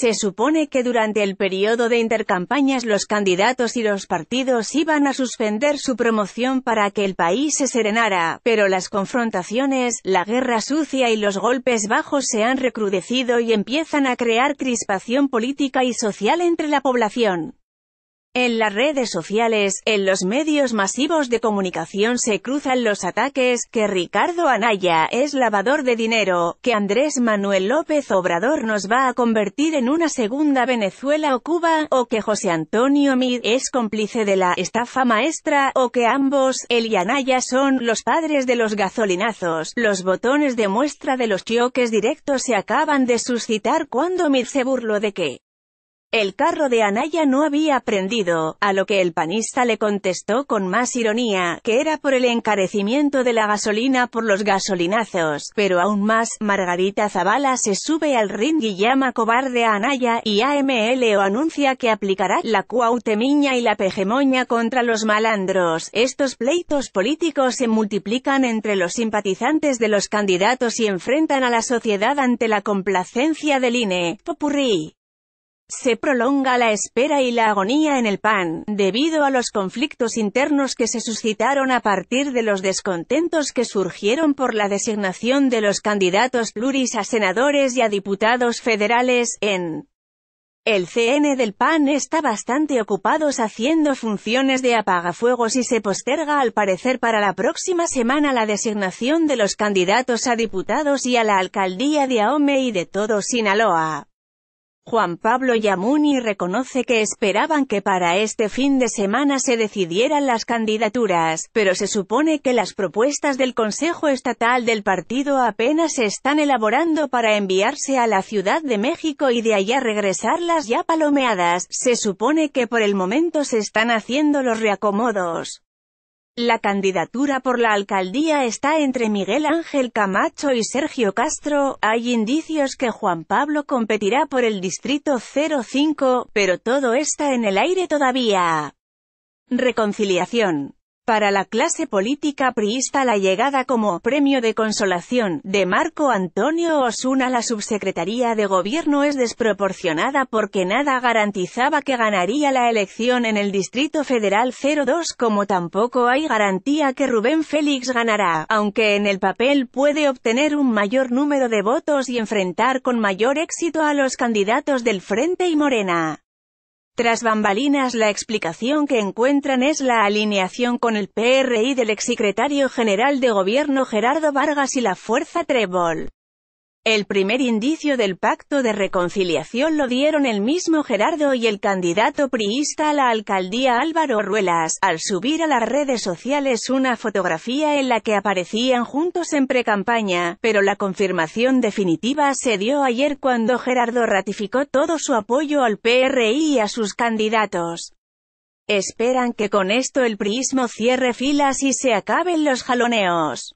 Se supone que durante el periodo de intercampañas los candidatos y los partidos iban a suspender su promoción para que el país se serenara, pero las confrontaciones, la guerra sucia y los golpes bajos se han recrudecido y empiezan a crear crispación política y social entre la población. En las redes sociales, en los medios masivos de comunicación se cruzan los ataques, que Ricardo Anaya es lavador de dinero, que Andrés Manuel López Obrador nos va a convertir en una segunda Venezuela o Cuba, o que José Antonio Mid es cómplice de la estafa maestra, o que ambos, él y Anaya son los padres de los gasolinazos. Los botones de muestra de los choques directos se acaban de suscitar cuando Mid se burló de que el carro de Anaya no había prendido, a lo que el panista le contestó con más ironía, que era por el encarecimiento de la gasolina por los gasolinazos, pero aún más, Margarita Zavala se sube al ring y llama cobarde a Anaya, y AML o anuncia que aplicará la cuautemiña y la pejemoña contra los malandros. Estos pleitos políticos se multiplican entre los simpatizantes de los candidatos y enfrentan a la sociedad ante la complacencia del INE. Popurrí. Se prolonga la espera y la agonía en el PAN, debido a los conflictos internos que se suscitaron a partir de los descontentos que surgieron por la designación de los candidatos pluris a senadores y a diputados federales, en el CN del PAN está bastante ocupados haciendo funciones de apagafuegos y se posterga al parecer para la próxima semana la designación de los candidatos a diputados y a la alcaldía de Ahome y de todo Sinaloa. Juan Pablo Yamuni reconoce que esperaban que para este fin de semana se decidieran las candidaturas, pero se supone que las propuestas del Consejo Estatal del partido apenas se están elaborando para enviarse a la Ciudad de México y de allá regresarlas ya palomeadas, se supone que por el momento se están haciendo los reacomodos. La candidatura por la alcaldía está entre Miguel Ángel Camacho y Sergio Castro. Hay indicios que Juan Pablo competirá por el distrito 05, pero todo está en el aire todavía. Reconciliación para la clase política priista la llegada como «premio de consolación» de Marco Antonio Osuna a la subsecretaría de gobierno es desproporcionada porque nada garantizaba que ganaría la elección en el Distrito Federal 02 como tampoco hay garantía que Rubén Félix ganará, aunque en el papel puede obtener un mayor número de votos y enfrentar con mayor éxito a los candidatos del Frente y Morena. Tras bambalinas la explicación que encuentran es la alineación con el PRI del exsecretario general de gobierno Gerardo Vargas y la Fuerza Trébol. El primer indicio del pacto de reconciliación lo dieron el mismo Gerardo y el candidato priista a la alcaldía Álvaro Ruelas, al subir a las redes sociales una fotografía en la que aparecían juntos en precampaña, pero la confirmación definitiva se dio ayer cuando Gerardo ratificó todo su apoyo al PRI y a sus candidatos. Esperan que con esto el priismo cierre filas y se acaben los jaloneos.